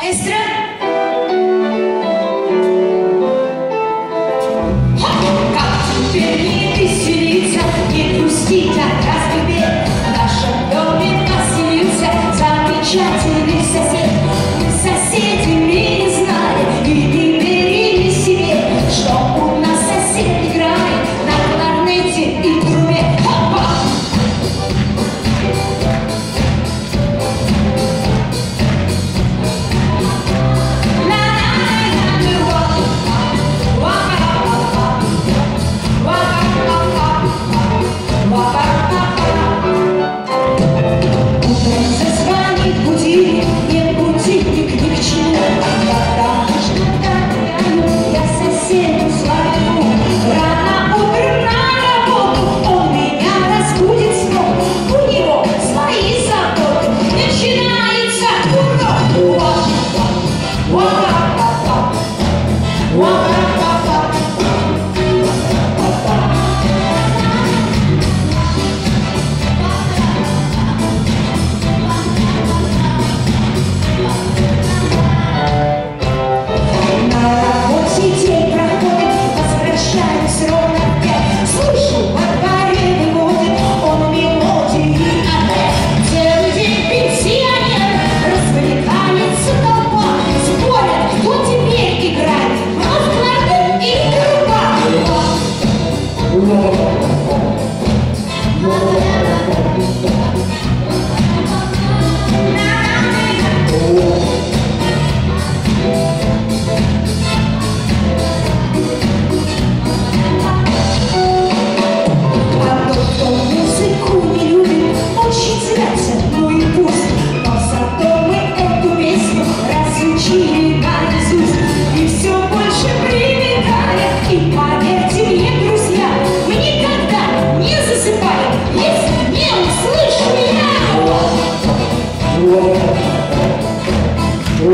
Extra.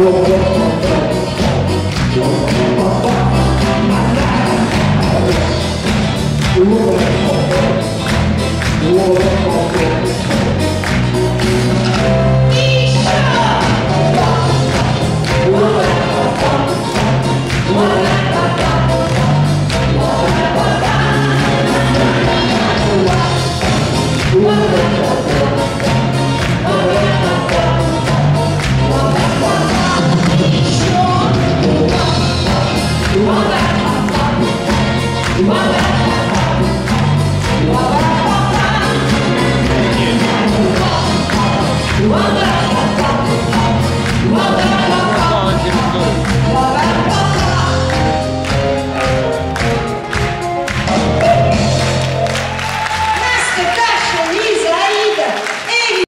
Whoa. Mother!